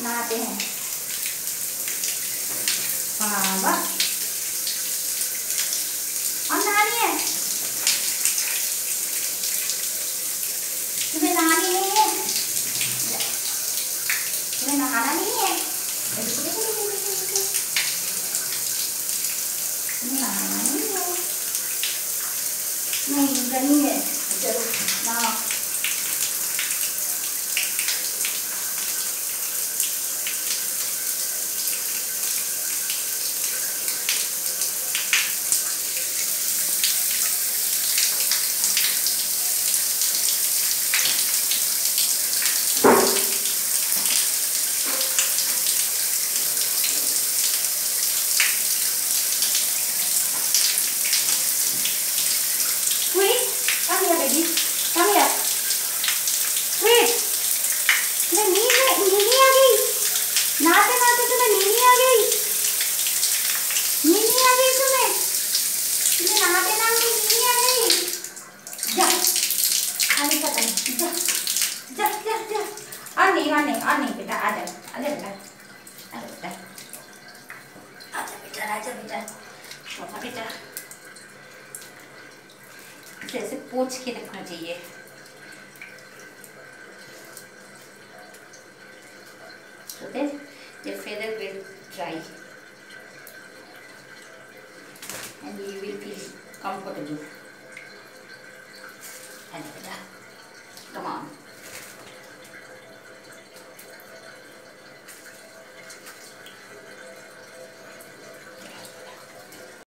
नहाते हैं। और नहानी है। तुम्हें नहानी नहीं है? तुम्हें नहाना नहीं है? नहीं है। है। चलो, नहाओ Sweet, come here, baby. Come here. Sweet. तुम्हें नींद है नींद आ गई नहाते नहाते तुम्हें नींद आ गई नींद आ गई तुम्हें तुम्हें नहाते नहाते नींद आ गई जा आने का टाइम जा जा जा जा और नहीं और नहीं और नहीं बेटा आ जा आ जा बेटा आ जा बेटा आ जा बेटा आ जा बेटा छोटा बेटा जैसे पोछ के रखना चाहिए so then the feather will dry and you will feel comfortable. And